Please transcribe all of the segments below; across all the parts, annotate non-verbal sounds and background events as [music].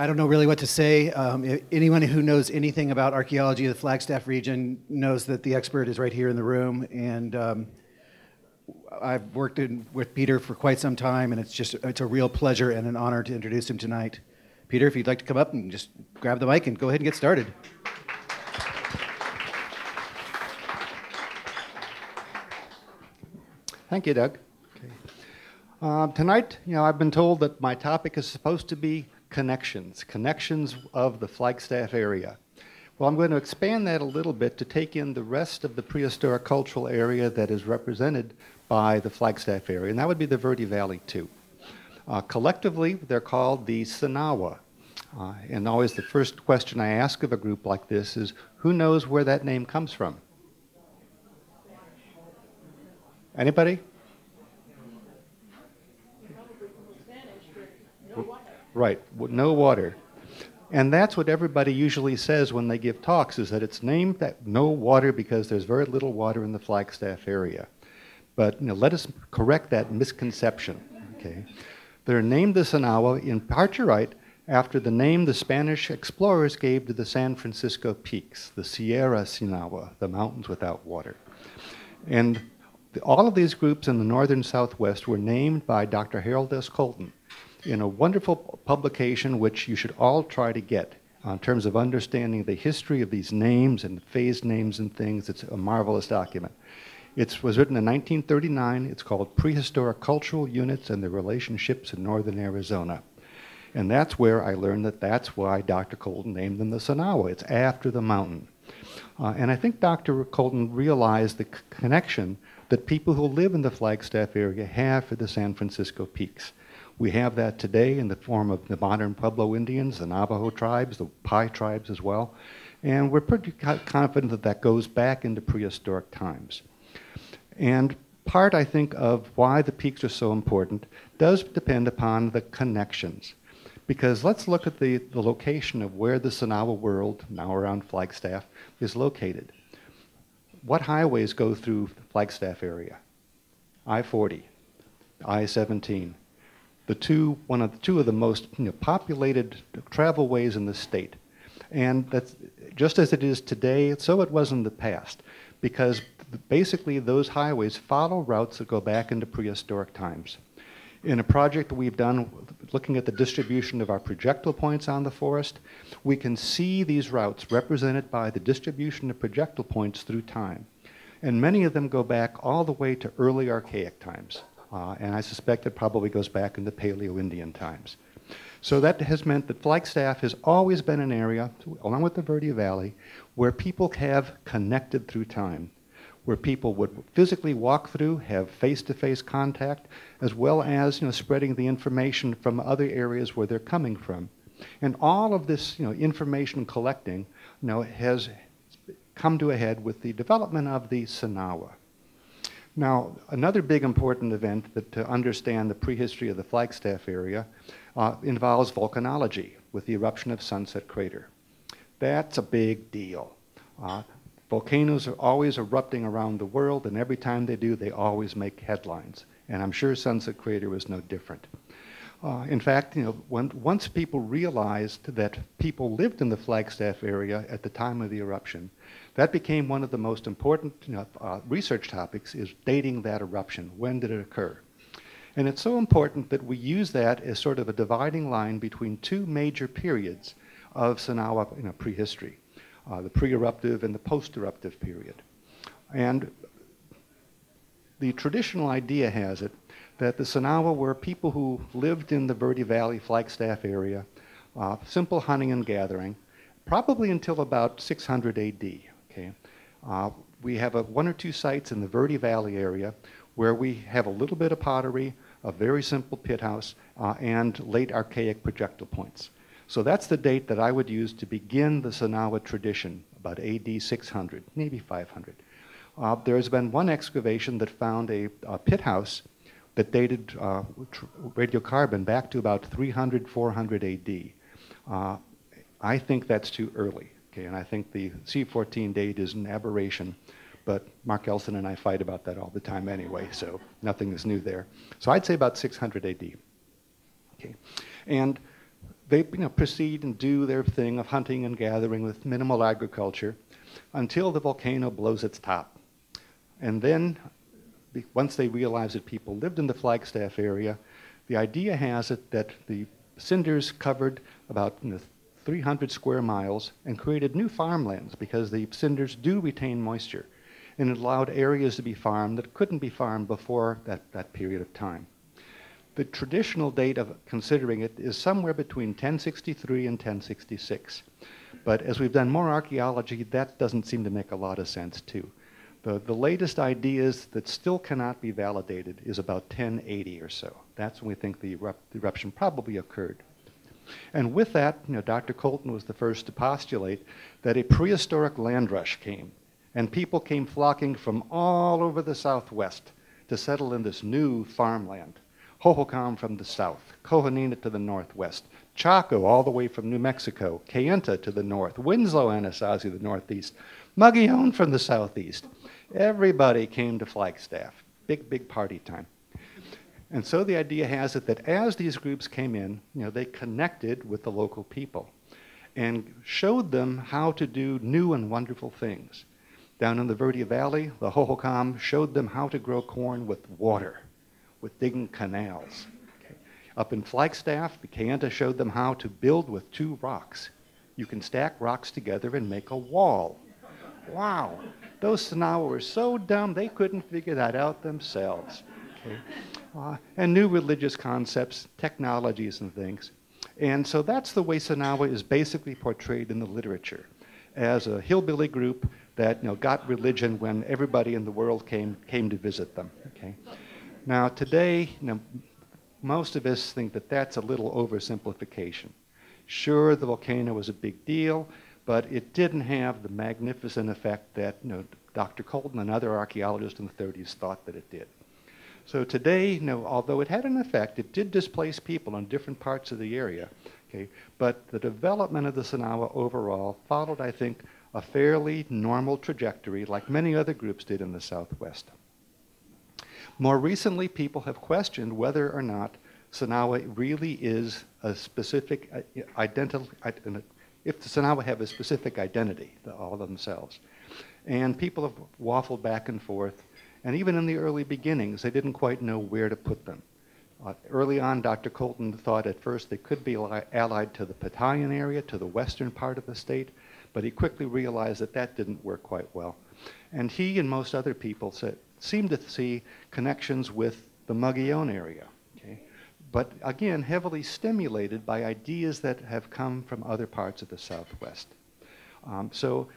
I don't know really what to say. Um, anyone who knows anything about archaeology of the Flagstaff region knows that the expert is right here in the room. And um, I've worked in, with Peter for quite some time, and it's just it's a real pleasure and an honor to introduce him tonight. Peter, if you'd like to come up and just grab the mic and go ahead and get started. Thank you, Doug. Okay. Uh, tonight, you know, I've been told that my topic is supposed to be connections, connections of the Flagstaff area. Well, I'm going to expand that a little bit to take in the rest of the prehistoric cultural area that is represented by the Flagstaff area, and that would be the Verde Valley too. Uh, collectively, they're called the Sinagua. Uh, and always the first question I ask of a group like this is, who knows where that name comes from? Anybody? Right, no water. And that's what everybody usually says when they give talks is that it's named that no water because there's very little water in the Flagstaff area. But you know, let us correct that misconception. Okay, they're named the Sinagua in right after the name the Spanish explorers gave to the San Francisco peaks, the Sierra Sinagua, the mountains without water. And the, all of these groups in the northern southwest were named by Dr. Harold S. Colton in a wonderful publication which you should all try to get in terms of understanding the history of these names and phase names and things. It's a marvelous document. It was written in 1939. It's called Prehistoric Cultural Units and Their Relationships in Northern Arizona. And that's where I learned that that's why Dr. Colton named them the Sinagua. It's after the mountain. Uh, and I think Dr. Colton realized the connection that people who live in the Flagstaff area have for the San Francisco peaks. We have that today in the form of the modern Pueblo Indians, the Navajo tribes, the Pai tribes as well. And we're pretty confident that that goes back into prehistoric times. And part, I think, of why the peaks are so important does depend upon the connections. Because let's look at the, the location of where the Sinagua world, now around Flagstaff, is located. What highways go through the Flagstaff area? I-40, I-17. The two, one of the two of the most you know, populated travel ways in the state. And that's just as it is today, so it was in the past. Because basically those highways follow routes that go back into prehistoric times. In a project that we've done looking at the distribution of our projectile points on the forest, we can see these routes represented by the distribution of projectile points through time. And many of them go back all the way to early archaic times. Uh, and I suspect it probably goes back into Paleo-Indian times. So that has meant that Flagstaff has always been an area, along with the Verde Valley, where people have connected through time where people would physically walk through, have face-to-face contact, as well as you know, spreading the information from other areas where they're coming from. And all of this you know, information collecting you know, has come to a head with the development of the Sinagua. Now, another big important event that to understand the prehistory of the Flagstaff area uh, involves volcanology with the eruption of Sunset Crater. That's a big deal. Uh, Volcanoes are always erupting around the world, and every time they do, they always make headlines. And I'm sure Sunset Crater was no different. Uh, in fact, you know, when, once people realized that people lived in the Flagstaff area at the time of the eruption, that became one of the most important you know, uh, research topics is dating that eruption. When did it occur? And it's so important that we use that as sort of a dividing line between two major periods of Sinagua you know, prehistory uh, the pre-eruptive and the post-eruptive period. And the traditional idea has it that the Sinagua were people who lived in the Verde Valley, Flagstaff area, uh, simple hunting and gathering, probably until about 600 AD. Uh, we have a, one or two sites in the Verde Valley area where we have a little bit of pottery, a very simple pit house, uh, and late archaic projectile points. So that's the date that I would use to begin the Sinagua tradition, about AD 600, maybe 500. Uh, there has been one excavation that found a, a pit house that dated uh, radiocarbon back to about 300, 400 AD. Uh, I think that's too early, okay, and I think the C14 date is an aberration, but Mark Elson and I fight about that all the time anyway, so nothing is new there. So I'd say about 600 AD. Okay, and they you know, proceed and do their thing of hunting and gathering with minimal agriculture until the volcano blows its top. And then, once they realize that people lived in the Flagstaff area, the idea has it that the cinders covered about you know, 300 square miles and created new farmlands because the cinders do retain moisture. And it allowed areas to be farmed that couldn't be farmed before that, that period of time. The traditional date of considering it is somewhere between 1063 and 1066. But as we've done more archaeology, that doesn't seem to make a lot of sense too. The, the latest ideas that still cannot be validated is about 1080 or so. That's when we think the, the eruption probably occurred. And with that, you know, Dr. Colton was the first to postulate that a prehistoric land rush came, and people came flocking from all over the southwest to settle in this new farmland. Hohokam from the south, Cohonina to the northwest, Chaco all the way from New Mexico, Kayenta to the north, Winslow, Anasazi the northeast, Mogollon from the southeast. Everybody came to Flagstaff. Big, big party time. And so the idea has it that as these groups came in, you know, they connected with the local people and showed them how to do new and wonderful things. Down in the Verde Valley, the Hohokam showed them how to grow corn with water with digging canals. Okay. Up in Flagstaff, the Kayenta showed them how to build with two rocks. You can stack rocks together and make a wall. Wow. Those Sinagua were so dumb they couldn't figure that out themselves. Okay. Uh, and new religious concepts, technologies, and things. And so that's the way Sinagua is basically portrayed in the literature as a hillbilly group that you know, got religion when everybody in the world came, came to visit them. Okay? Now, today, you know, most of us think that that's a little oversimplification. Sure, the volcano was a big deal, but it didn't have the magnificent effect that you know, Dr. Colton and other archaeologists in the 30s thought that it did. So today, you know, although it had an effect, it did displace people in different parts of the area. Okay, but the development of the Sinagua overall followed, I think, a fairly normal trajectory like many other groups did in the Southwest. More recently, people have questioned whether or not Sinagua really is a specific uh, identity, if the Sinagua have a specific identity, all of themselves. And people have waffled back and forth. And even in the early beginnings, they didn't quite know where to put them. Uh, early on, Dr. Colton thought at first they could be allied to the Patayan area, to the western part of the state, but he quickly realized that that didn't work quite well. And he and most other people said, seem to see connections with the Mogollon area. Okay? But again, heavily stimulated by ideas that have come from other parts of the Southwest. Um, so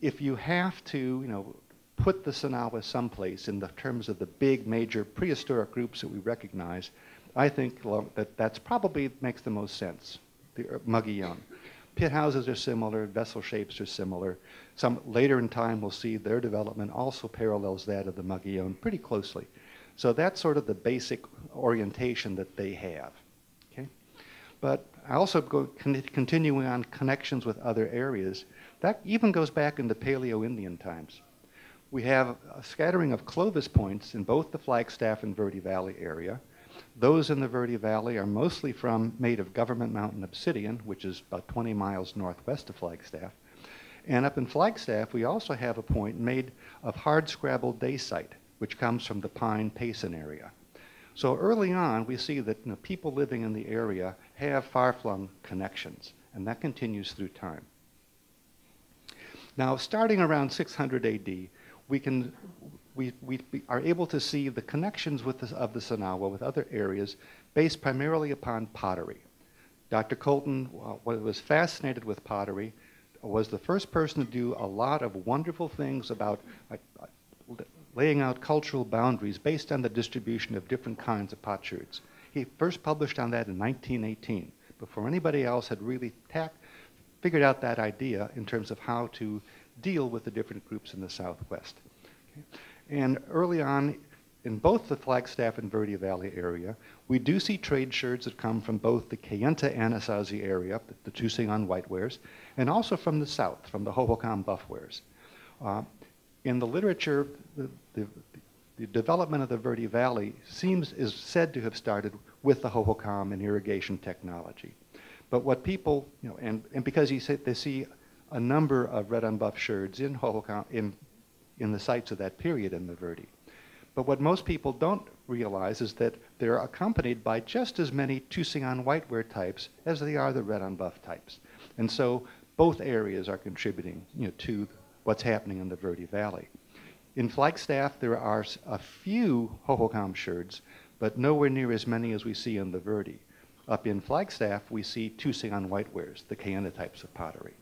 if you have to, you know, put the Sinagua someplace in the terms of the big major prehistoric groups that we recognize, I think that that's probably makes the most sense, the uh, Mogollon. Pit houses are similar, vessel shapes are similar. Some later in time we'll see their development also parallels that of the Mogollon pretty closely. So that's sort of the basic orientation that they have. Okay? But I also go con continuing on connections with other areas. That even goes back into Paleo-Indian times. We have a scattering of Clovis points in both the Flagstaff and Verde Valley area. Those in the Verde Valley are mostly from made of government mountain obsidian, which is about 20 miles northwest of Flagstaff. And up in Flagstaff, we also have a point made of hard scrabble dacite, which comes from the Pine Payson area. So early on, we see that you know, people living in the area have far-flung connections, and that continues through time. Now, starting around 600 AD, we can we, we, are able to see the connections with the, of the Sinagua with other areas based primarily upon pottery. Dr. Colton uh, was fascinated with pottery, was the first person to do a lot of wonderful things about uh, uh, laying out cultural boundaries based on the distribution of different kinds of potsherds. He first published on that in 1918, before anybody else had really figured out that idea in terms of how to deal with the different groups in the Southwest. Okay. And early on, in both the Flagstaff and Verde Valley area, we do see trade sherds that come from both the Kayenta Anasazi area, the Tusayan whitewares, and also from the south, from the Hohokam buffwares. Uh, in the literature, the, the, the, development of the Verde Valley seems is said to have started with the Hohokam and irrigation technology. But what people, you know, and, and because you say, they see a number of red on buff sherds in, Hohokam, in, in the sites of that period in the Verde. But what most people don't realize is that they're accompanied by just as many Tusayan whiteware types as they are the red on buff types. And so both areas are contributing you know, to what's happening in the Verde Valley. In Flagstaff, there are a few Hohokam sherds, but nowhere near as many as we see in the Verde. Up in Flagstaff, we see Tusayan whitewares, the Kayenta types of pottery.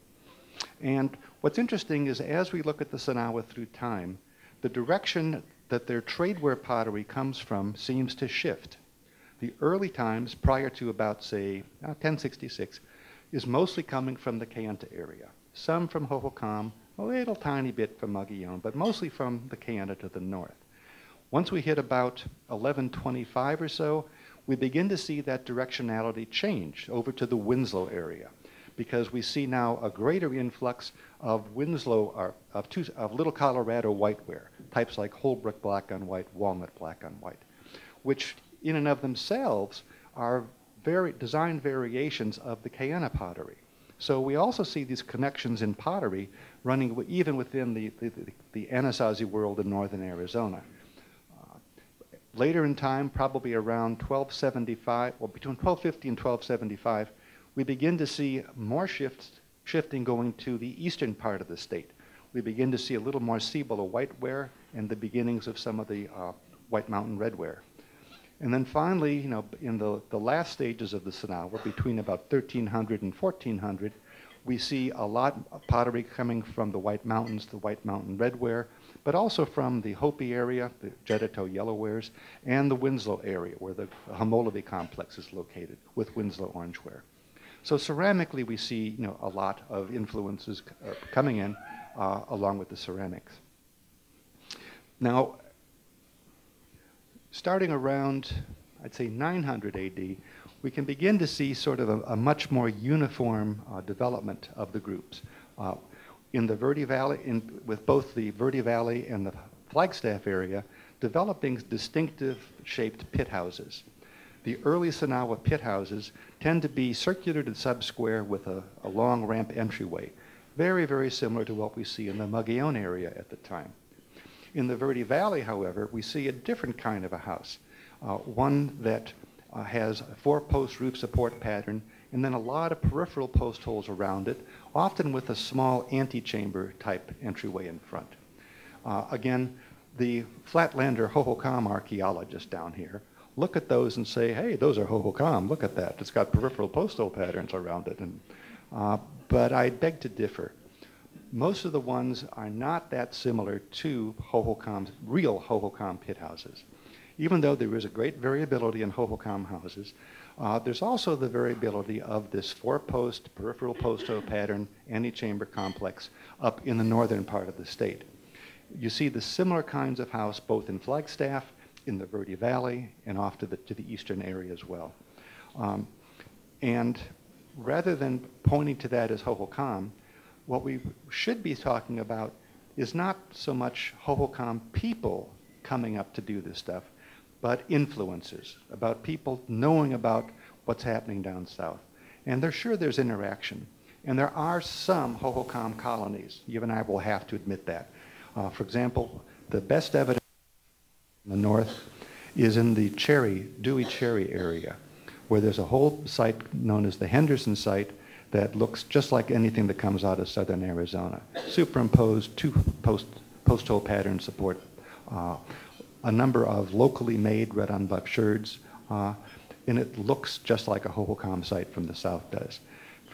And what's interesting is as we look at the Sinagua through time, the direction that their tradeware pottery comes from seems to shift. The early times, prior to about, say, 1066, uh, is mostly coming from the Kayenta area. Some from Hohokam, a little tiny bit from Mogollon, but mostly from the Kayenta to the north. Once we hit about 1125 or so, we begin to see that directionality change over to the Winslow area because we see now a greater influx of Winslow, of, two, of Little Colorado whiteware, types like Holbrook black on white, Walnut black on white, which in and of themselves are very design variations of the Kayenta pottery. So we also see these connections in pottery running even within the, the, the, the Anasazi world in northern Arizona. Uh, later in time, probably around 1275, or between 1250 and 1275, we begin to see more shifts, shifting going to the eastern part of the state. We begin to see a little more Cibola whiteware and the beginnings of some of the uh, White Mountain redware. And then finally, you know, in the, the last stages of the Sinagua, between about 1300 and 1400, we see a lot of pottery coming from the White Mountains, the White Mountain redware, but also from the Hopi area, the Jeddito yellowwares, and the Winslow area, where the Homolovi complex is located, with Winslow orangeware. So ceramically, we see you know, a lot of influences uh, coming in uh, along with the ceramics. Now, starting around, I'd say 900 AD, we can begin to see sort of a, a much more uniform uh, development of the groups. Uh, in the Verde Valley, in, with both the Verde Valley and the Flagstaff area, developing distinctive shaped pit houses. The early Sinagua pit houses tend to be circular to sub-square with a, a long ramp entryway, very, very similar to what we see in the Mogollon area at the time. In the Verde Valley, however, we see a different kind of a house, uh, one that uh, has a four-post roof support pattern and then a lot of peripheral post holes around it, often with a small antechamber type entryway in front. Uh, again, the Flatlander Hohokam archaeologist down here look at those and say, hey, those are Hohokam. Look at that. It's got peripheral postal patterns around it. And, uh, but I beg to differ. Most of the ones are not that similar to Hohokam's real Hohokam pit houses. Even though there is a great variability in Hohokam houses, uh, there's also the variability of this four-post peripheral posto pattern antechamber complex up in the northern part of the state. You see the similar kinds of house both in Flagstaff in the Verde Valley and off to the, to the eastern area as well. Um, and rather than pointing to that as Hohokam, what we should be talking about is not so much Hohokam people coming up to do this stuff, but influences, about people knowing about what's happening down south. And they're sure there's interaction. And there are some Hohokam colonies. You and I will have to admit that. Uh, for example, the best evidence the north is in the Cherry, Dewey Cherry area, where there's a whole site known as the Henderson site that looks just like anything that comes out of southern Arizona. Superimposed two post, post hole pattern support, uh, a number of locally made red on buff sherds, uh, and it looks just like a Hohokam site from the south does.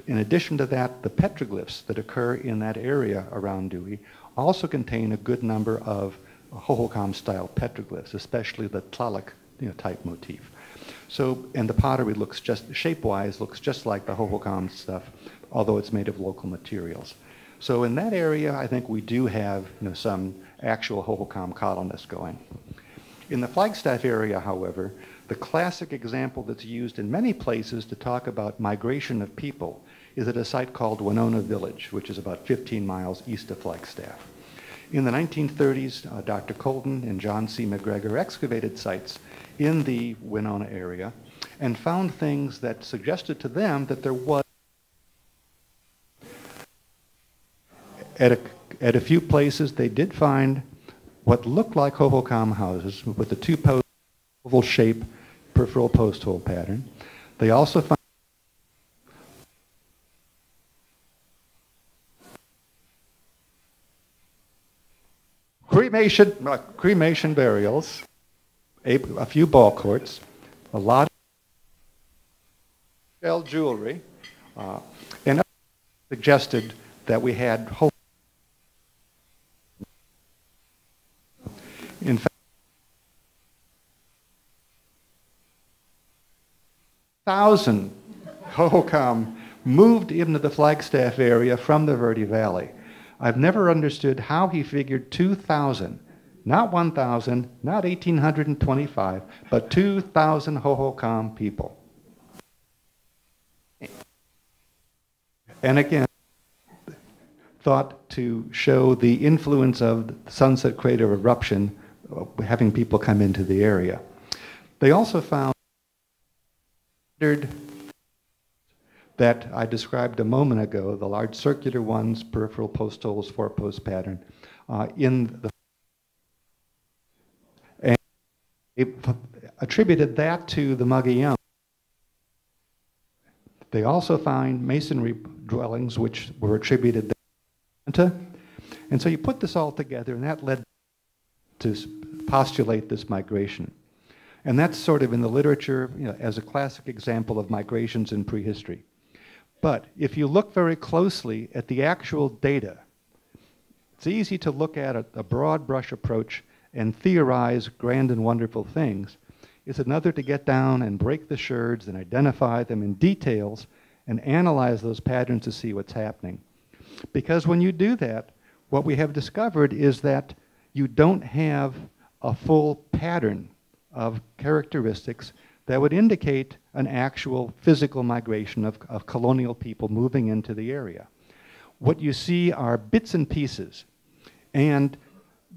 In addition to that, the petroglyphs that occur in that area around Dewey also contain a good number of Hohokam style petroglyphs, especially the Tlaloc you know, type motif. So, and the pottery looks just, shape-wise, looks just like the Hohokam stuff, although it's made of local materials. So in that area, I think we do have you know, some actual Hohokam colonists going. In the Flagstaff area, however, the classic example that's used in many places to talk about migration of people is at a site called Winona Village, which is about 15 miles east of Flagstaff. In the 1930s, uh, Dr. Colton and John C. McGregor excavated sites in the Winona area and found things that suggested to them that there was at a, at a few places they did find what looked like Hohokam houses with the two post oval shape peripheral post hole pattern. They also found cremation, uh, cremation burials, a, a, few ball courts, a lot of shell jewelry, uh, and suggested that we had hope. In fact, thousand [laughs] Hohokam moved into the Flagstaff area from the Verde Valley. I've never understood how he figured 2,000, not 1,000, not 1,825, but 2,000 Hohokam people. And again, thought to show the influence of the Sunset Crater eruption having people come into the area. They also found that I described a moment ago, the large circular ones, peripheral post holes, four post pattern, uh, in the and attributed that to the Mogollon. They also find masonry dwellings which were attributed to, and so you put this all together, and that led to postulate this migration. And that's sort of in the literature you know, as a classic example of migrations in prehistory. But if you look very closely at the actual data, it's easy to look at a, a broad brush approach and theorize grand and wonderful things. It's another to get down and break the sherds and identify them in details and analyze those patterns to see what's happening. Because when you do that, what we have discovered is that you don't have a full pattern of characteristics that would indicate an actual physical migration of, of colonial people moving into the area. What you see are bits and pieces, and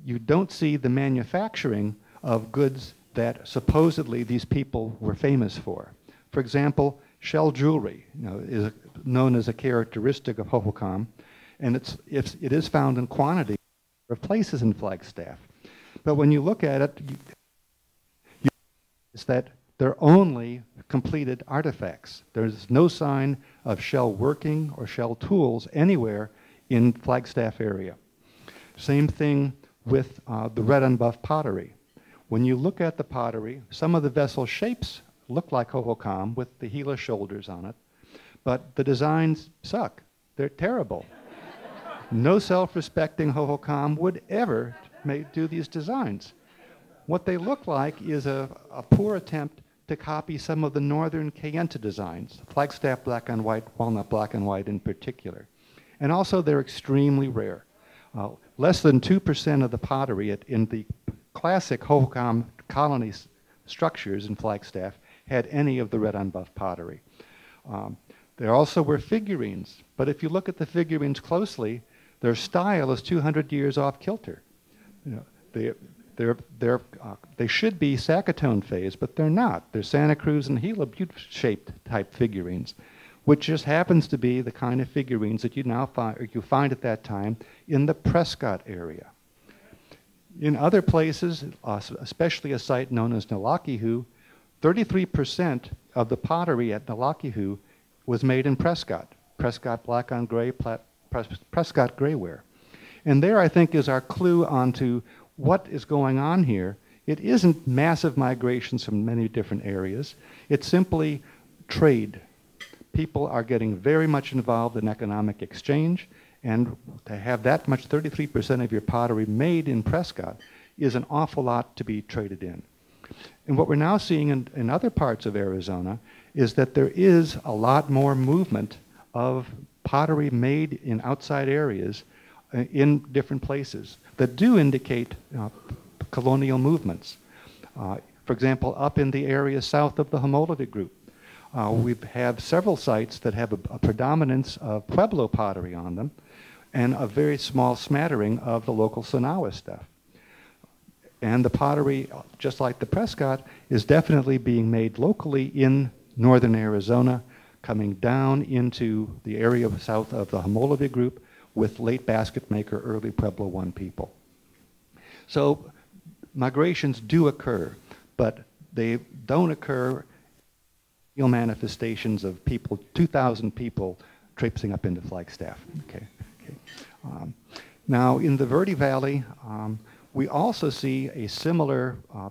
you don't see the manufacturing of goods that supposedly these people were famous for. For example, shell jewelry you know, is known as a characteristic of Hohokam, and it's, it's, it is found in quantity of places in Flagstaff. But when you look at it, you, you, that they're only completed artifacts. There's no sign of shell working or shell tools anywhere in Flagstaff area. Same thing with uh, the red and buff pottery. When you look at the pottery, some of the vessel shapes look like Hohokam with the Gila shoulders on it, but the designs suck. They're terrible. [laughs] no self-respecting Hohokam would ever do these designs. What they look like is a, a poor attempt to copy some of the northern Kayenta designs, Flagstaff black and white, walnut black and white in particular. And also they're extremely rare. Uh, less than 2% of the pottery at, in the classic Hohokam colony structures in Flagstaff had any of the red on buff pottery. Um, there also were figurines, but if you look at the figurines closely, their style is 200 years off kilter. You know, they, they're, they're, uh, they should be Sacaton phase, but they're not. They're Santa Cruz and Gila Butte shaped type figurines, which just happens to be the kind of figurines that you now find, you find at that time in the Prescott area. In other places, uh, especially a site known as Nalakihu, 33% of the pottery at Nalakihu was made in Prescott. Prescott black on gray, Prescott grayware. And there, I think, is our clue onto what is going on here. It isn't massive migrations from many different areas. It's simply trade. People are getting very much involved in economic exchange, and to have that much, 33% of your pottery made in Prescott, is an awful lot to be traded in. And what we're now seeing in, in other parts of Arizona is that there is a lot more movement of pottery made in outside areas uh, in different places that do indicate uh, colonial movements. Uh, for example, up in the area south of the Homolovi group, uh, we have several sites that have a, a, predominance of Pueblo pottery on them and a very small smattering of the local Sinagua stuff. And the pottery, just like the Prescott, is definitely being made locally in northern Arizona, coming down into the area south of the Homolovi group with late basket maker, early Pueblo I people. So migrations do occur, but they don't occur real manifestations of people, 2,000 people traipsing up into Flagstaff. Okay. okay. Um, now, in the Verde Valley, um, we also see a similar uh,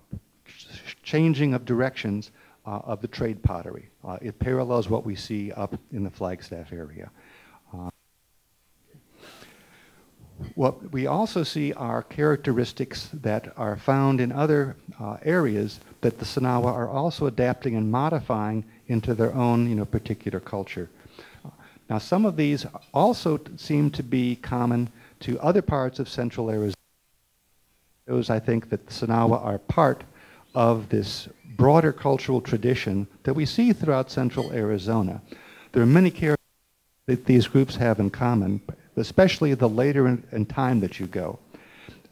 changing of directions uh, of the trade pottery. Uh, it parallels what we see up in the Flagstaff area. Uh, what we also see are characteristics that are found in other uh, areas that the Sinagua are also adapting and modifying into their own you know, particular culture. Now, some of these also seem to be common to other parts of central Arizona. Those, I think, that the Sinagua are part of this broader cultural tradition that we see throughout central Arizona. There are many characteristics that these groups have in common, especially the later in, in time that you go.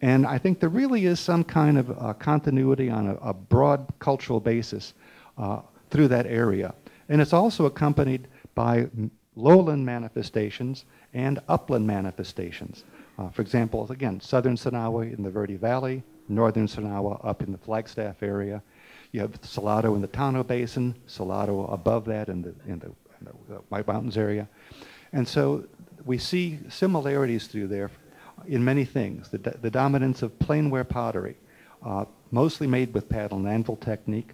And I think there really is some kind of uh, continuity on a, a, broad cultural basis uh, through that area. And it's also accompanied by lowland manifestations and upland manifestations. Uh, for example, again, southern Sinagua in the Verde Valley, northern Sinagua up in the Flagstaff area. You have Salado in the Tonto Basin, Salado above that in the, in the, in the White Mountains area. And so we see similarities through there in many things. The, the dominance of plainware pottery, uh, mostly made with paddle and anvil technique,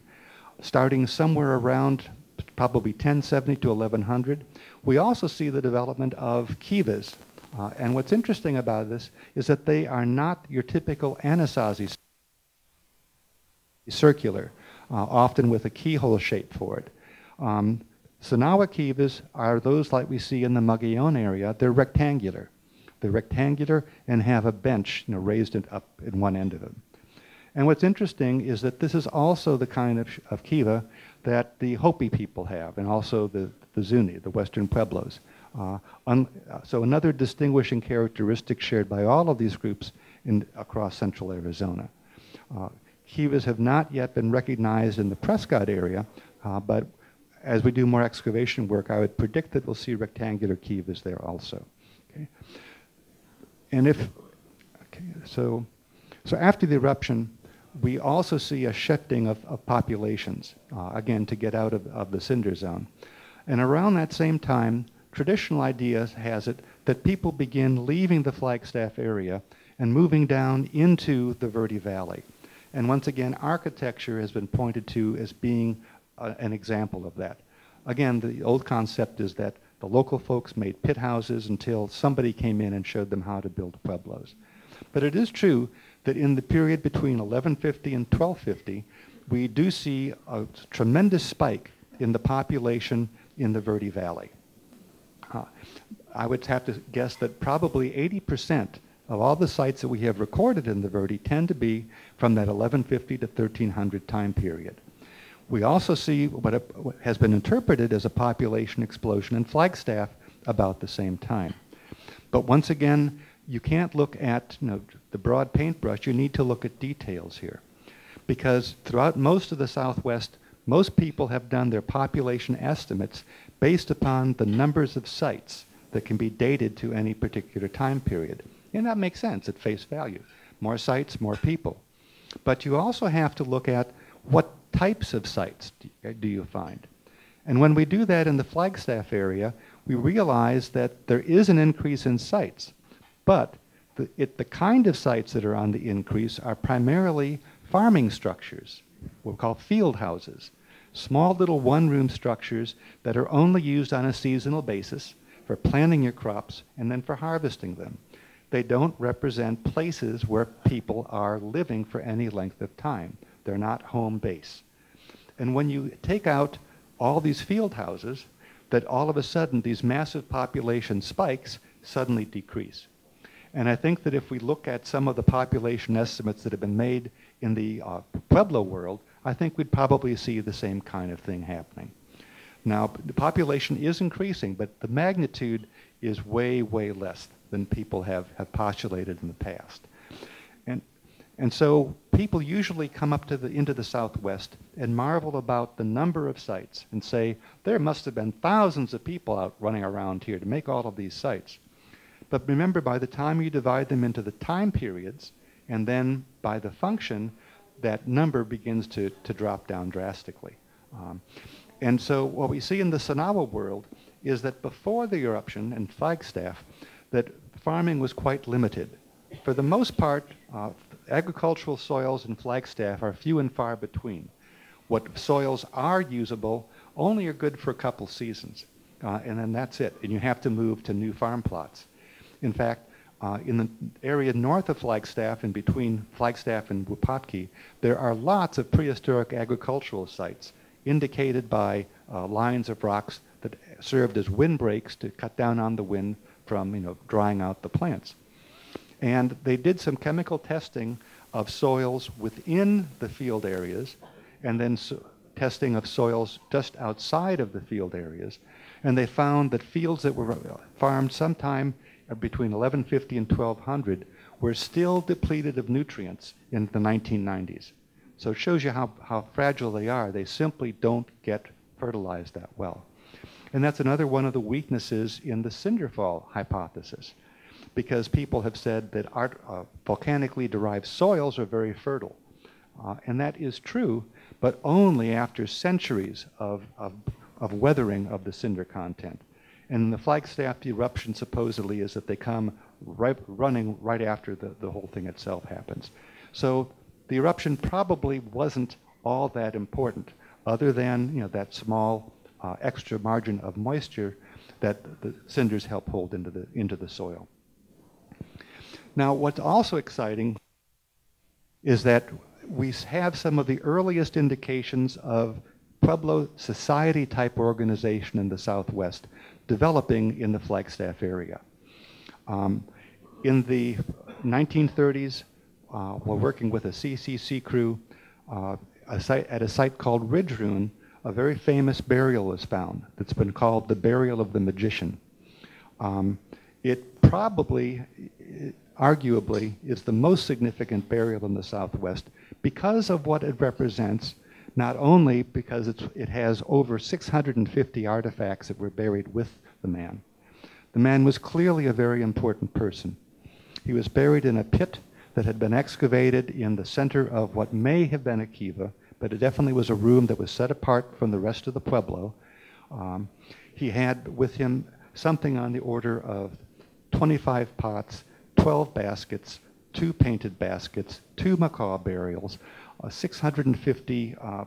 starting somewhere around probably 1070 to 1100. We also see the development of kivas. Uh, and what's interesting about this is that they are not your typical anasazi circular, uh, often with a keyhole shape for it. Um, Sinagua kivas are those like we see in the Mogollon area. They're rectangular. They're rectangular and have a bench you know, raised up in one end of them. And what's interesting is that this is also the kind of, of kiva that the Hopi people have, and also the, the Zuni, the Western Pueblos. Uh, un, uh, so another distinguishing characteristic shared by all of these groups in, across central Arizona. Uh, kivas have not yet been recognized in the Prescott area, uh, but as we do more excavation work, I would predict that we'll see rectangular kivas there also. Okay? And if, okay, so, so after the eruption, we also see a shifting of, of populations, uh, again, to get out of, of the cinder zone. And around that same time, traditional idea has it that people begin leaving the Flagstaff area and moving down into the Verde Valley. And once again, architecture has been pointed to as being an example of that. Again, the old concept is that the local folks made pit houses until somebody came in and showed them how to build pueblos. But it is true that in the period between 1150 and 1250, we do see a tremendous spike in the population in the Verde Valley. Uh, I would have to guess that probably 80% of all the sites that we have recorded in the Verde tend to be from that 1150 to 1300 time period. We also see what, has been interpreted as a population explosion in Flagstaff about the same time. But once again, you can't look at you know, the broad paintbrush. You need to look at details here. Because throughout most of the Southwest, most people have done their population estimates based upon the numbers of sites that can be dated to any particular time period. And that makes sense at face value. More sites, more people. But you also have to look at what types of sites do you find. And when we do that in the Flagstaff area, we realize that there is an increase in sites. But the, it, the kind of sites that are on the increase are primarily farming structures, what we call field houses, small little one-room structures that are only used on a seasonal basis for planting your crops and then for harvesting them. They don't represent places where people are living for any length of time. They're not home base. And when you take out all these field houses, that all of a sudden these massive population spikes suddenly decrease. And I think that if we look at some of the population estimates that have been made in the uh, Pueblo world, I think we'd probably see the same kind of thing happening. Now, the population is increasing, but the magnitude is way, way less than people have, have postulated in the past. And, so people usually come up to the, into the Southwest and marvel about the number of sites and say, there must have been thousands of people out running around here to make all of these sites. But remember, by the time you divide them into the time periods and then by the function, that number begins to, to drop down drastically. Um, and so what we see in the Sinagua world is that before the eruption in Flagstaff, that farming was quite limited. For the most part, uh, agricultural soils in Flagstaff are few and far between. What soils are usable only are good for a couple seasons, uh, and then that's it. And you have to move to new farm plots. In fact, uh, in the area north of Flagstaff and between Flagstaff and Wupatki, there are lots of prehistoric agricultural sites indicated by uh, lines of rocks that served as windbreaks to cut down on the wind from you know, drying out the plants. And they did some chemical testing of soils within the field areas and then so testing of soils just outside of the field areas. And they found that fields that were uh, farmed sometime between 1150 and 1200 were still depleted of nutrients in the 1990s. So it shows you how, how fragile they are. They simply don't get fertilized that well. And that's another one of the weaknesses in the cinderfall hypothesis, because people have said that art, uh, volcanically derived soils are very fertile. Uh, and that is true, but only after centuries of, of, of weathering of the cinder content. And the Flagstaff eruption supposedly is that they come right, running right after the, the whole thing itself happens. So the eruption probably wasn't all that important, other than you know, that small uh, extra margin of moisture that the cinders help hold into the, into the soil. Now, what's also exciting is that we have some of the earliest indications of Pueblo society type organization in the Southwest developing in the Flagstaff area. Um, in the 1930s, uh, while working with a CCC crew uh, a site, at a site called Ridge a very famous burial was found that's been called the Burial of the Magician. Um, it probably, arguably, is the most significant burial in the Southwest because of what it represents, not only because it has over 650 artifacts that were buried with the man. The man was clearly a very important person. He was buried in a pit that had been excavated in the center of what may have been a kiva, but it definitely was a room that was set apart from the rest of the pueblo. Um, he had with him something on the order of 25 pots, 12 baskets, two painted baskets, two macaw burials, uh, 650 uh,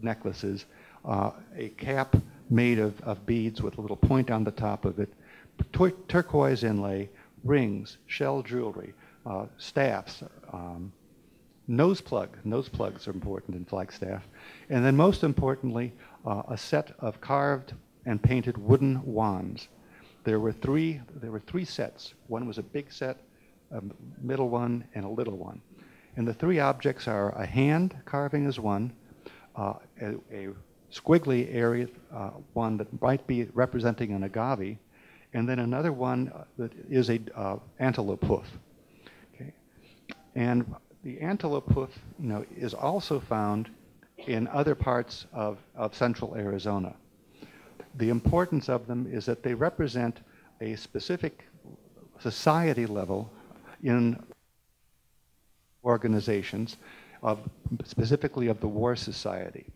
necklaces, uh, a cap made of, of beads with a little point on the top of it, tur turquoise inlay, rings, shell jewelry, uh, staffs, um, nose plug. Nose plugs are important in Flagstaff. And then most importantly, uh, a set of carved and painted wooden wands. There were three, there were three sets. One was a big set, a middle one, and a little one. And the three objects are a hand carving is one, uh, a, a, squiggly area, uh, one that might be representing an agave, and then another one uh, that is a uh, antelope hoof. Okay. And the antelope hoof you know, is also found in other parts of, of central Arizona. The importance of them is that they represent a specific society level in organizations, of, specifically of the War Society.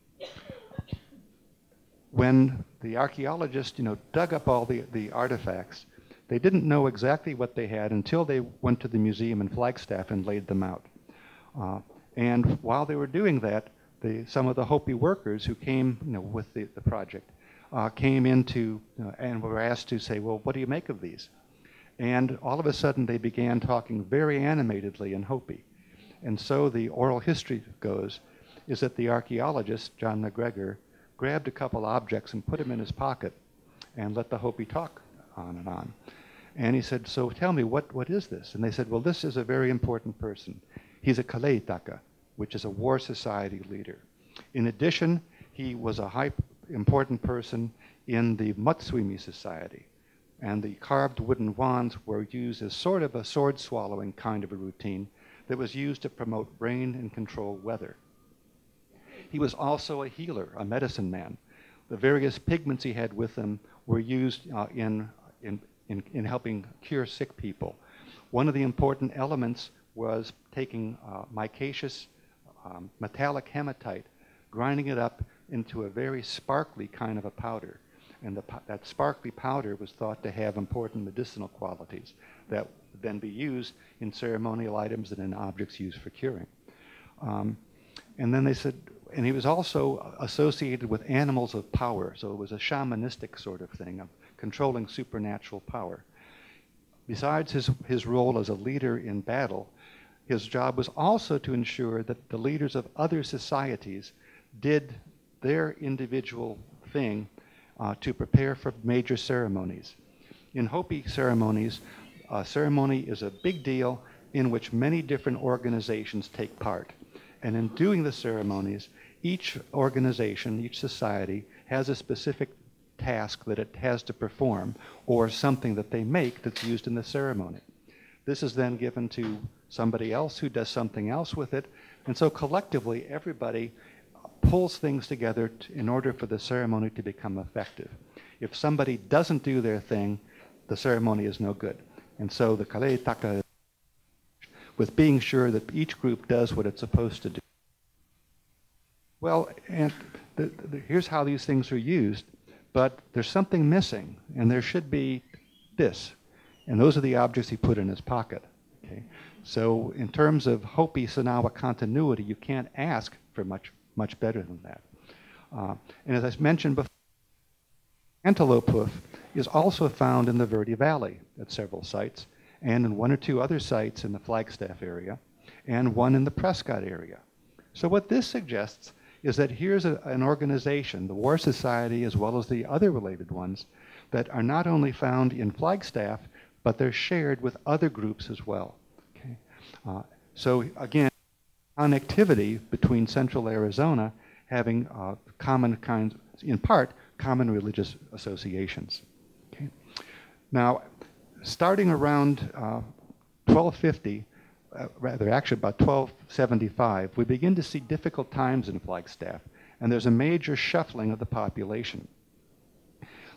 When the archaeologists you know, dug up all the, the artifacts, they didn't know exactly what they had until they went to the museum in Flagstaff and laid them out. Uh, and while they were doing that, the, some of the Hopi workers who came you know, with the, the project uh, came into uh, and were asked to say, well, what do you make of these? And all of a sudden they began talking very animatedly in Hopi. And so the oral history goes is that the archaeologist, John McGregor, grabbed a couple objects and put them in his pocket and let the Hopi talk on and on. And he said, so tell me, what, what is this? And they said, well, this is a very important person. He's a Kaleitaka, which is a war society leader. In addition, he was a high important person in the Matsuimi society. And the carved wooden wands were used as sort of a sword swallowing kind of a routine that was used to promote rain and control weather. He was also a healer, a medicine man. The various pigments he had with him were used uh, in, in, in, in, helping cure sick people. One of the important elements was taking uh, micaceous um, metallic hematite, grinding it up into a very sparkly kind of a powder. And the, that sparkly powder was thought to have important medicinal qualities that then be used in ceremonial items and in objects used for curing. Um, and then they said, and he was also associated with animals of power, so it was a shamanistic sort of thing, of controlling supernatural power. Besides his, his role as a leader in battle, his job was also to ensure that the leaders of other societies did their individual thing uh, to prepare for major ceremonies. In Hopi ceremonies, a ceremony is a big deal in which many different organizations take part. And in doing the ceremonies, each organization, each society has a specific task that it has to perform or something that they make that's used in the ceremony. This is then given to somebody else who does something else with it. And so collectively, everybody pulls things together in order for the ceremony to become effective. If somebody doesn't do their thing, the ceremony is no good. And so the Kale Taka, with being sure that each group does what it's supposed to do. Well, and the, the, here's how these things are used, but there's something missing, and there should be this. And those are the objects he put in his pocket. Okay? So in terms of Hopi Sinagua continuity, you can't ask for much, much better than that. Uh, and as I mentioned before, antelope hoof is also found in the Verde Valley at several sites, and in one or two other sites in the Flagstaff area, and one in the Prescott area. So what this suggests is that here's a, an organization, the War Society as well as the other related ones, that are not only found in Flagstaff, but they're shared with other groups as well. Okay? Uh, so again, connectivity between central Arizona having uh, common kinds, in part, common religious associations. Okay? Now, starting around uh, 1250, uh, rather actually about 1275, we begin to see difficult times in Flagstaff, and there's a major shuffling of the population.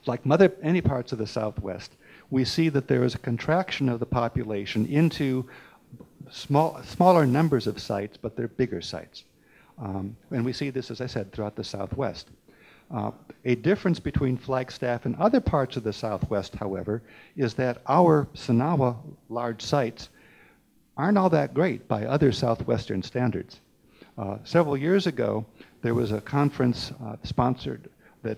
Like mother, any parts of the Southwest, we see that there is a contraction of the population into small, smaller numbers of sites, but they're bigger sites. Um, and we see this, as I said, throughout the Southwest. Uh, a difference between Flagstaff and other parts of the Southwest, however, is that our Sinagua large sites aren't all that great by other Southwestern standards. Uh, several years ago, there was a conference uh, sponsored that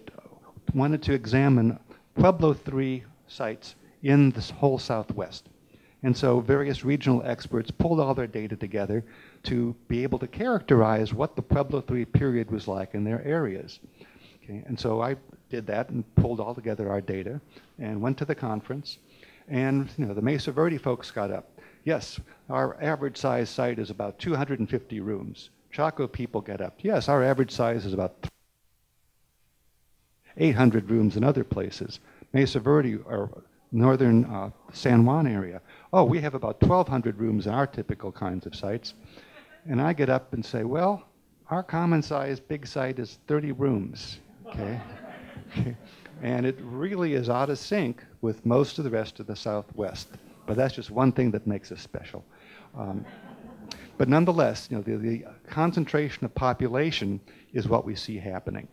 wanted to examine Pueblo 3 sites in the whole Southwest. And so various regional experts pulled all their data together to be able to characterize what the Pueblo 3 period was like in their areas. Okay, and so I did that and pulled all together our data and went to the conference. And you know, the Mesa Verde folks got up. Yes, our average size site is about 250 rooms. Chaco people get up. Yes, our average size is about 800 rooms in other places. Mesa Verde or northern uh, San Juan area. Oh, we have about 1,200 rooms in our typical kinds of sites. And I get up and say, well, our common size big site is 30 rooms. Okay? [laughs] and it really is out of sync with most of the rest of the Southwest. But that's just one thing that makes us special. Um, but nonetheless, you know, the, the concentration of population is what we see happening.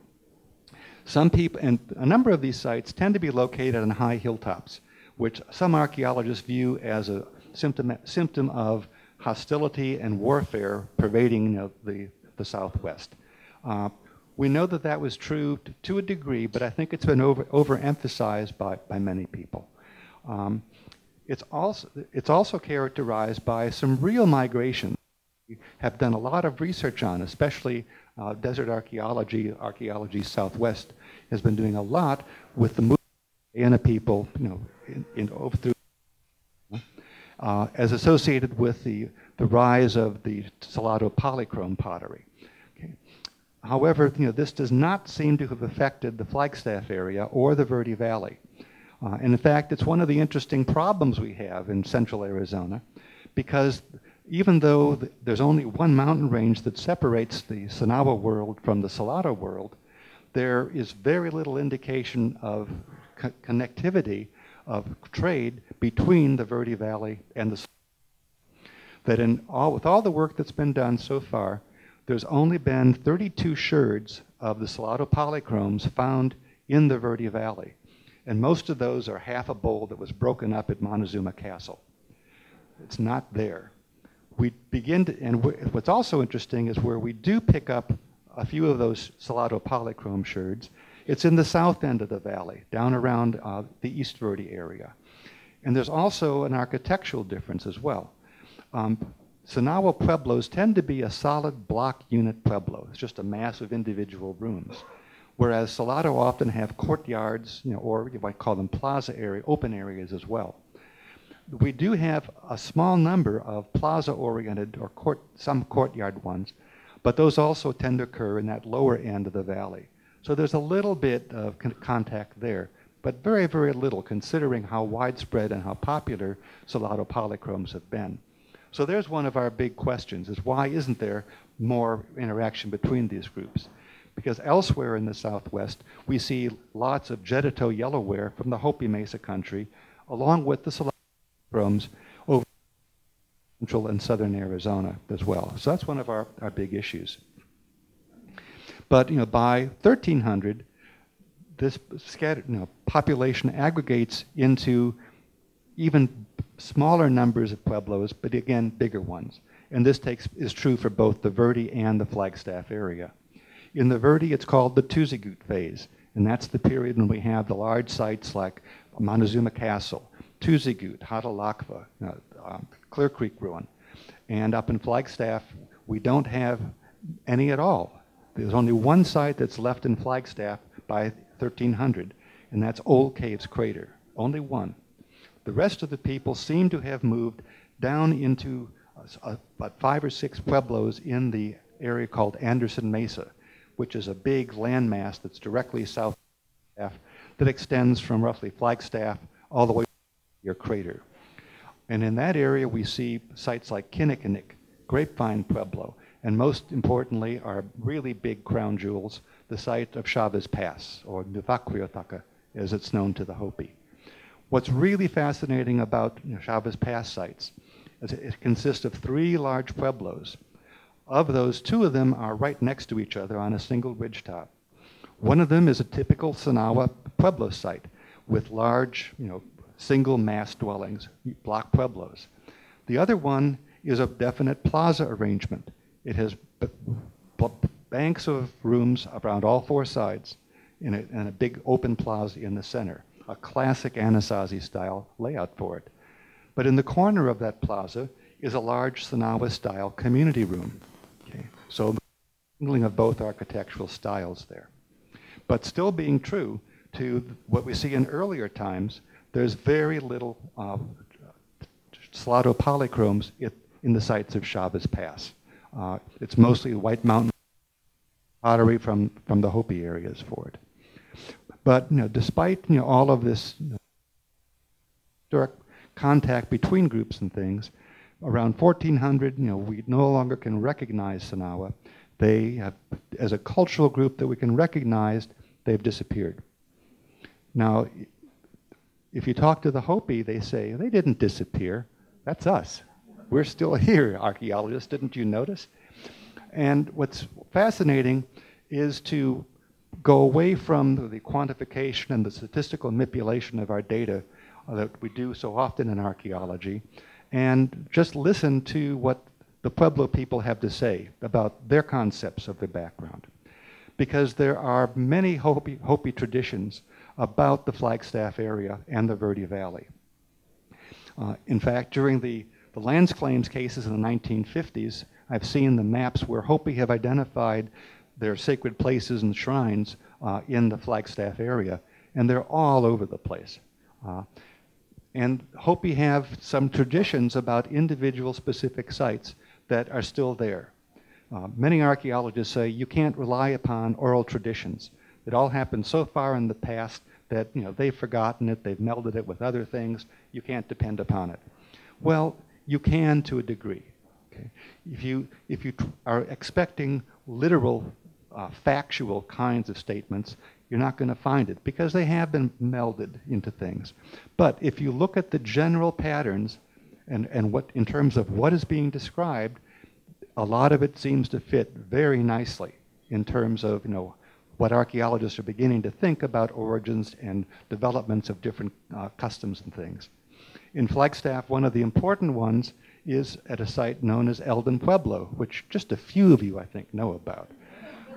Some people, and a number of these sites tend to be located on high hilltops, which some archaeologists view as a symptom, symptom of hostility and warfare pervading the, the Southwest. Uh, we know that that was true to, to, a degree, but I think it's been over, overemphasized by, by many people. Um, it's, also, it's also characterized by some real migration. We have done a lot of research on, especially uh, desert archaeology, Archaeology Southwest has been doing a lot with the movement people, you know, in, in over through, uh, as associated with the, the rise of the Salado polychrome pottery. However, you know, this does not seem to have affected the Flagstaff area or the Verde Valley. Uh, and in fact, it's one of the interesting problems we have in central Arizona because even though th- there's only one mountain range that separates the Sinagua world from the Salado world, there is very little indication of co- connectivity of trade between the Verde Valley and the that in all, with all the work that's been done so far, there's only been 32 sherds of the Salado polychromes found in the Verde Valley. And most of those are half a bowl that was broken up at Montezuma Castle. It's not there. We begin to, and what's also interesting is where we do pick up a few of those Salado polychrome sherds, it's in the south end of the valley, down around uh, the East Verde area. And there's also an architectural difference as well. Um, Sinagua pueblos tend to be a solid block unit pueblo. It's just a mass of individual rooms. Whereas Salado often have courtyards, you know, or you might call them plaza area, open areas as well. We do have a small number of plaza-oriented or court, some courtyard ones, but those also tend to occur in that lower end of the valley. So there's a little bit of con- contact there, but very, very little considering how widespread and how popular Salado polychromes have been. So there's one of our big questions is why isn't there more interaction between these groups? Because elsewhere in the Southwest, we see lots of Jeddito yellowware from the Hopi Mesa country, along with the Salado polychromes over central and southern Arizona as well. So that's one of our, our big issues. But you know, by 1300, this scattered, you know, population aggregates into even smaller numbers of pueblos, but again, bigger ones. And this takes, is true for both the Verde and the Flagstaff area. In the Verde, it's called the Tuzigoot phase, and that's the period when we have the large sites like Montezuma Castle, Tuzigoot, Hatalacva, um, Clear Creek Ruin. And up in Flagstaff, we don't have any at all. There's only one site that's left in Flagstaff by 1300, and that's Old Caves Crater. Only one. The rest of the people seem to have moved down into uh, about five or six pueblos in the area called Anderson Mesa, which is a big landmass that's directly south of that extends from roughly Flagstaff all the way to your crater. And in that area, we see sites like Kinnickinnick, Grapevine Pueblo, and most importantly, our really big crown jewels, the site of Chavez Pass, or Nuvakwewtaqa, as it's known to the Hopi. What's really fascinating about Chavez Pass sites is it, it consists of three large pueblos. Of those, two of them are right next to each other on a single ridgetop. One of them is a typical Sinagua pueblo site with large, you know, single mass dwellings, block pueblos. The other one is a definite plaza arrangement. It has banks of rooms around all four sides in a, and a big open plaza in the center, a classic Anasazi style layout for it. But in the corner of that plaza is a large Sinagua style community room. Okay? So, mingling of both architectural styles there. But still being true to what we see in earlier times, there's very little uh, Salado polychromes in the sites of Chavez Pass. Uh, it's mostly White Mountain pottery from, from the Hopi areas for it. But you know, despite you know, all of this direct contact between groups and things, around 1400, you know, we no longer can recognize Sinagua. They have, as a cultural group that we can recognize, they've disappeared. Now, if you talk to the Hopi, they say, they didn't disappear. That's us. We're still [laughs] here, archaeologists. Didn't you notice? And what's fascinating is to go away from the quantification and the statistical manipulation of our data that we do so often in archaeology and just listen to what the Pueblo people have to say about their concepts of their background. Because there are many Hopi, Hopi traditions about the Flagstaff area and the Verde Valley. Uh, in fact, during the, the lands claims cases in the 1950s, I've seen the maps where Hopi have identified their sacred places and shrines uh, in the Flagstaff area, and they're all over the place. Uh, and Hopi have some traditions about individual specific sites that are still there. Uh, many archaeologists say you can't rely upon oral traditions. It all happened so far in the past that you know they've forgotten it, they've melded it with other things. You can't depend upon it. Well, you can to a degree. Okay? If you, if you are expecting literal, uh, factual kinds of statements, you're not going to find it because they have been melded into things. But if you look at the general patterns and, and what, in terms of what is being described, a lot of it seems to fit very nicely in terms of, you know, what archaeologists are beginning to think about origins and developments of different uh, customs and things. In Flagstaff, one of the important ones is at a site known as Eldon Pueblo, which just a few of you, I think, know about.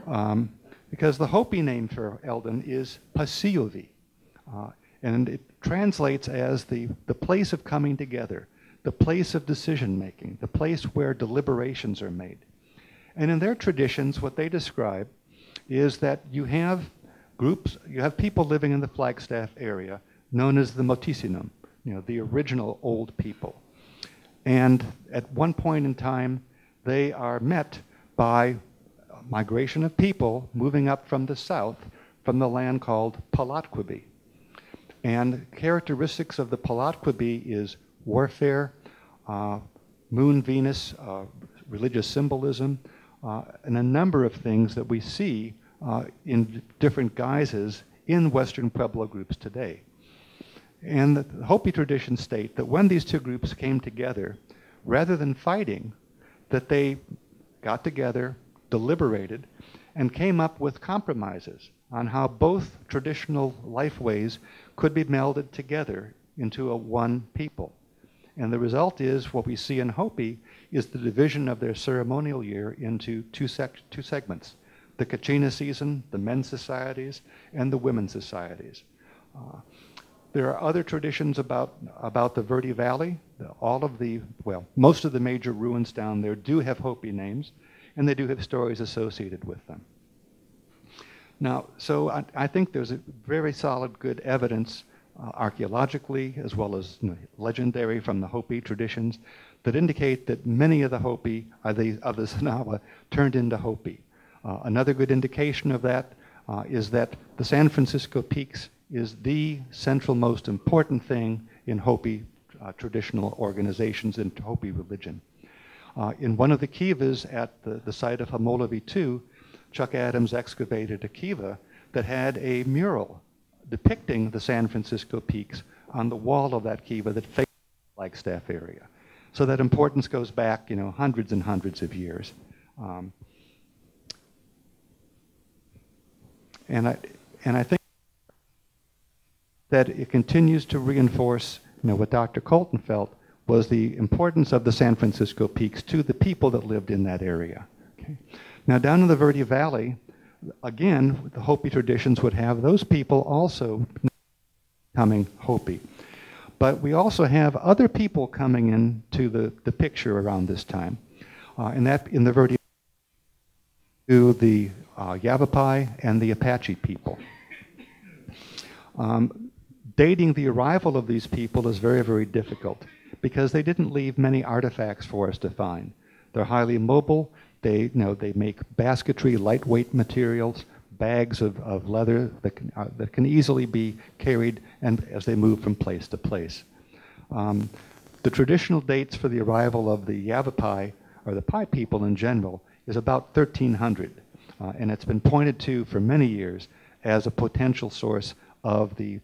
Um, because the Hopi name for Eldon is Pasiovi, uh, and it translates as the, the place of coming together, the place of decision making, the place where deliberations are made. And in their traditions, what they describe is that you have groups, you have people living in the Flagstaff area known as the Motisinom, you know, the original old people. And at one point in time, they are met by migration of people moving up from the south from the land called Palatkwapi. And characteristics of the Palatkwapi is warfare, uh, moon Venus, uh, religious symbolism, uh, and a number of things that we see uh, in different guises in Western Pueblo groups today. And the Hopi traditions state that when these two groups came together, rather than fighting, that they got together, deliberated, and came up with compromises on how both traditional lifeways could be melded together into a one people. And the result is what we see in Hopi is the division of their ceremonial year into two, sec- two segments the Kachina season, the men's societies, and the women's societies. Uh, there are other traditions about, about the Verde Valley. All of the, well, most of the major ruins down there do have Hopi names and they do have stories associated with them. Now, so I, I think there's a very solid, good evidence uh, archaeologically as well as you know, legendary from the Hopi traditions that indicate that many of the Hopi are the, of the Sinagua turned into Hopi. Uh, another good indication of that uh, is that the San Francisco Peaks is the central most important thing in Hopi uh, traditional organizations and Hopi religion. Uh, in one of the kivas at the, the site of Homolovi II, Chuck Adams excavated a kiva that had a mural depicting the San Francisco peaks on the wall of that kiva that faced the Flagstaff area. So that importance goes back, you know, hundreds and hundreds of years. Um, and I, and I think that it continues to reinforce, you know, what Dr. Colton felt was the importance of the San Francisco peaks to the people that lived in that area. Okay. Now, down in the Verde Valley, again, the Hopi traditions would have those people also coming Hopi. But we also have other people coming into the, the picture around this time. Uh, and that in the Verde to the uh, Yavapai and the Apache people. Um, dating the arrival of these people is very, very difficult because they didn't leave many artifacts for us to find. They're highly mobile. They, you know, they make basketry, lightweight materials, bags of, of leather that can, uh, that can easily be carried and as they move from place to place. Um, the traditional dates for the arrival of the Yavapai, or the Pai people in general, is about 1300. Uh, and it's been pointed to for many years as a potential source of the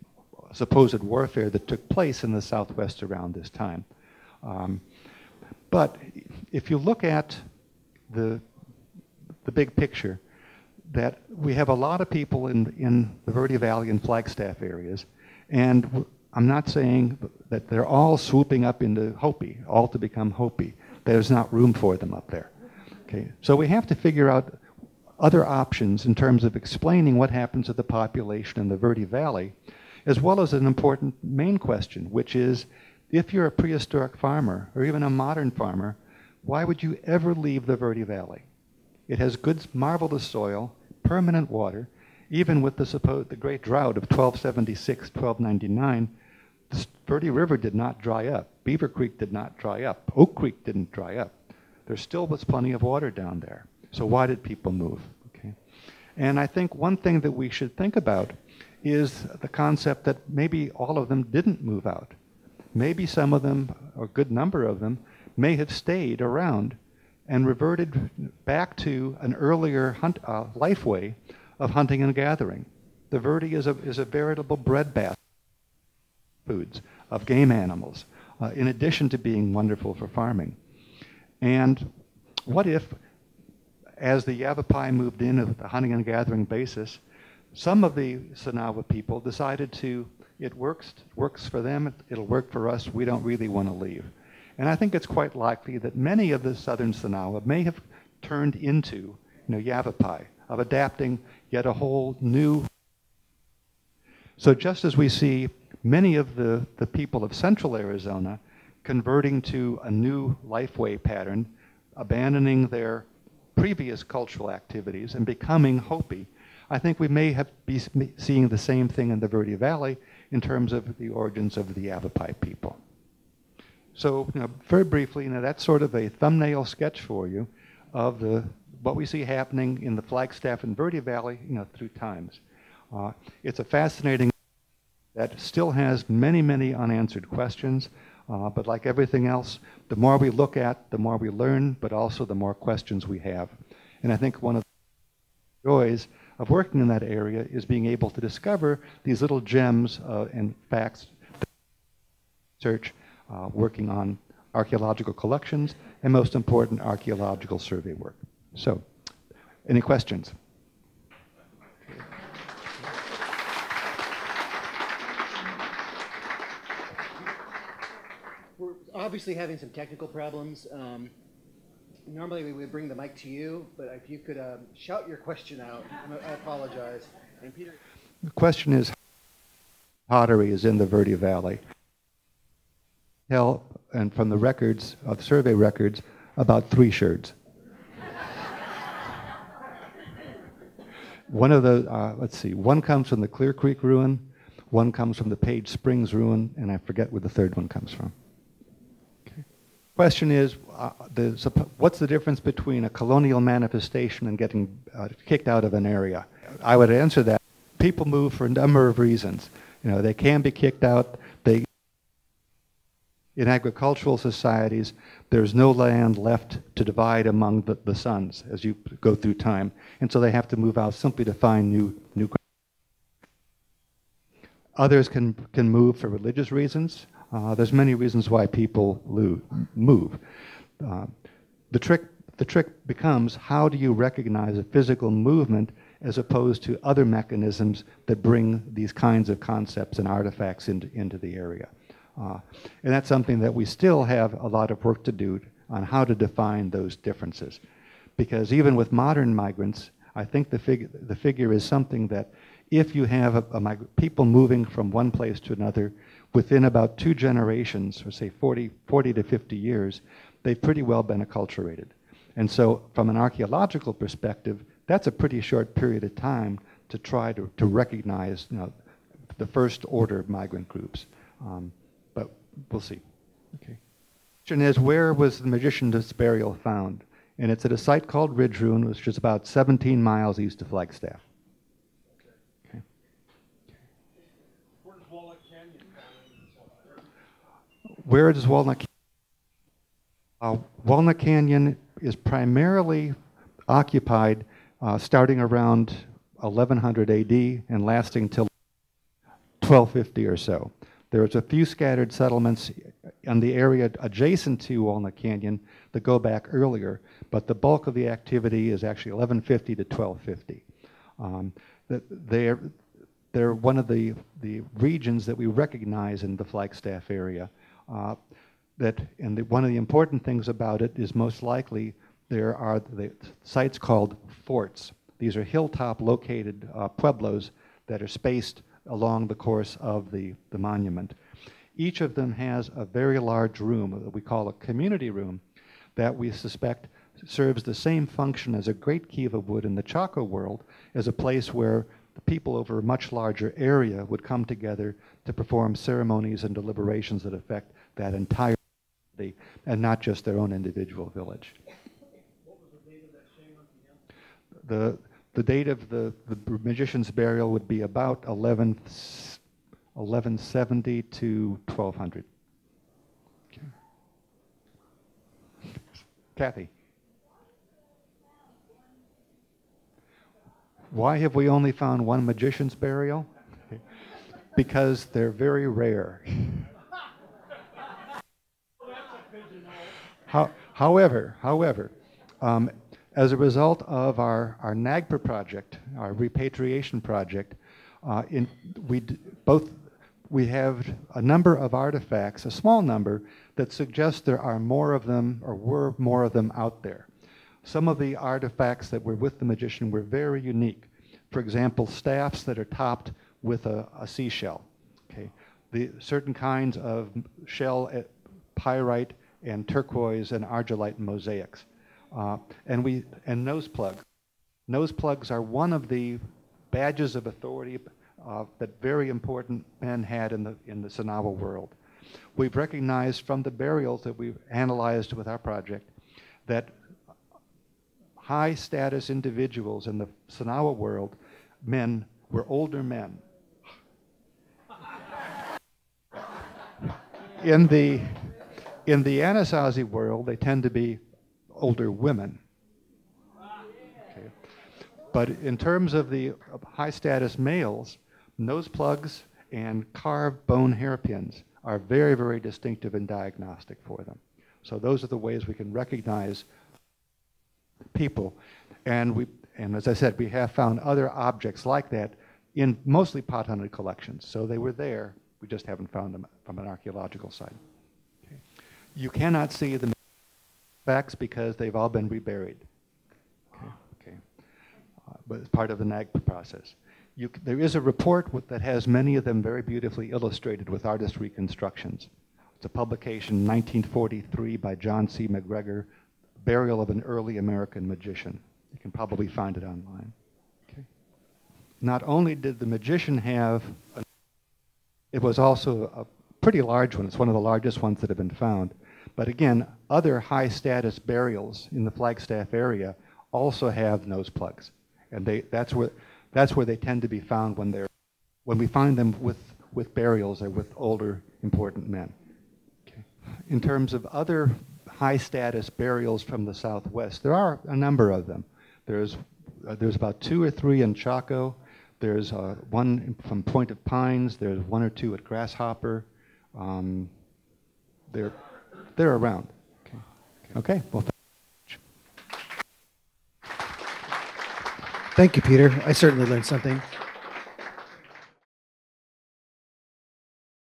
supposed warfare that took place in the Southwest around this time. Um, but if you look at the, the big picture, that we have a lot of people in, in the Verde Valley and Flagstaff areas, and I'm not saying that they're all swooping up into Hopi, all to become Hopi. There's not room for them up there. Okay, so we have to figure out other options in terms of explaining what happens to the population in the Verde Valley as well as an important main question, which is if you're a prehistoric farmer or even a modern farmer, why would you ever leave the Verde Valley? It has good, marvelous soil, permanent water. Even with the, supposed, the great drought of 1276, 1299, the Verde River did not dry up. Beaver Creek did not dry up. Oak Creek didn't dry up. There still was plenty of water down there. So why did people move? Okay. And I think one thing that we should think about is the concept that maybe all of them didn't move out. Maybe some of them, or a good number of them, may have stayed around and reverted back to an earlier hunt, uh, life way of hunting and gathering. The Verde is a, is a veritable breadbasket foods of game animals, uh, in addition to being wonderful for farming. And what if, as the Yavapai moved in with the hunting and gathering basis, some of the Sinagua people decided to, it works, works for them, it'll work for us, we don't really want to leave. And I think it's quite likely that many of the southern Sinagua may have turned into you know, Yavapai, of adapting yet a whole new. So just as we see many of the, the people of central Arizona converting to a new lifeway pattern, abandoning their previous cultural activities and becoming Hopi, I think we may have be seeing the same thing in the Verde Valley in terms of the origins of the Yavapai people. So, you know, very briefly, you know, that's sort of a thumbnail sketch for you of the what we see happening in the Flagstaff and Verde Valley, you know, through times. Uh, it's a fascinating that still has many, many unanswered questions. Uh, but like everything else, the more we look at, the more we learn, but also the more questions we have. And I think one of the joys of working in that area is being able to discover these little gems uh, and facts, research, uh, working on archaeological collections, and most important, archaeological survey work. So, any questions? We're obviously having some technical problems. Um, normally we would bring the mic to you, but if you could um, shout your question out, I apologize. And Peter. The question is, pottery is in the Verde Valley. Tell, and from the records of survey records, about three sherds. one of the, uh, let's see, one comes from the Clear Creek ruin, one comes from the Page Springs ruin, and I forget where the third one comes from. Question is, uh, the, what's the difference between a colonial manifestation and getting uh, kicked out of an area? I would answer that. People move for a number of reasons. You know, they can be kicked out. They in agricultural societies, there's no land left to divide among the, the sons as you go through time. And so they have to move out simply to find new, new. Others can, can move for religious reasons. Uh, there's many reasons why people move. Uh, the, trick, the trick becomes how do you recognize a physical movement as opposed to other mechanisms that bring these kinds of concepts and artifacts into, into the area. Uh, and that's something that we still have a lot of work to do on how to define those differences. Because even with modern migrants, I think the, fig- the figure is something that if you have a, a people moving from one place to another within about two generations, or say 40, 40 to 50 years, they've pretty well been acculturated. And so, from an archaeological perspective, that's a pretty short period of time to try to, to recognize you know, the first order of migrant groups. Um, but we'll see. Okay. Question is, where was the magician's burial found? And it's at a site called Ridge Ruin, which is about 17 miles east of Flagstaff. Okay. Where does Walnut Canyon Where does Walnut Canyon? Uh, Walnut Canyon is primarily occupied uh, starting around 1100 AD and lasting till 1250 or so. There's a few scattered settlements in the area adjacent to Walnut Canyon that go back earlier, but the bulk of the activity is actually 1150 to 1250. Um, they're, they're one of the, the regions that we recognize in the Flagstaff area. Uh, that, and the, one of the important things about it is most likely there are the sites called forts. These are hilltop located uh, pueblos that are spaced along the course of the, the monument. Each of them has a very large room that we call a community room that we suspect serves the same function as a great kiva would in the Chaco world as a place where people over a much larger area would come together to perform ceremonies and deliberations that affect that entire city and not just their own individual village. The, the date of the, the magician's burial would be about 11, 1170 to 1200. Okay. Kathy. Why have we only found one magician's burial? Because they're very rare. How, however, however, um, as a result of our, our NAGPRA project, our repatriation project, uh, in, we both we have a number of artifacts, a small number, that suggest there are more of them or were more of them out there. Some of the artifacts that were with the magician were very unique. For example, staffs that are topped with a, a seashell. Okay, the certain kinds of shell, uh, pyrite, and turquoise and argillite mosaics. Uh, and we and nose plugs. Nose plugs are one of the badges of authority uh, that very important men had in the in the Sinagua world. We've recognized from the burials that we've analyzed with our project that high status individuals in the Sinagua world, men, were older men. In the in the Anasazi world, they tend to be older women. Okay. But in terms of the high status males, nose plugs and carved bone hairpins are very, very distinctive and diagnostic for them. So those are the ways we can recognize people. And, we, and as I said, we have found other objects like that in mostly pot hunted collections. So they were there, we just haven't found them from an archaeological site. You cannot see the facts because they've all been reburied. Okay, okay. Uh, but it's part of the NAGPRA process. You, there is a report with, that has many of them very beautifully illustrated with artist reconstructions. It's a publication 1943 by John C. McGregor, Burial of an Early American Magician. You can probably find it online. Okay. Not only did the magician have, a, it was also a pretty large one. It's one of the largest ones that have been found. But again, other high status burials in the Flagstaff area also have nose plugs. And they, that's, where, that's where they tend to be found when, they're, when we find them with, with burials or with older important men. Okay. In terms of other high status burials from the Southwest, there are a number of them. There's, uh, there's about two or three in Chaco. There's uh, one from Point of Pines. There's one or two at Grasshopper. Um, there, they're around. Okay. Okay. Well. Thank you, Peter. I certainly learned something.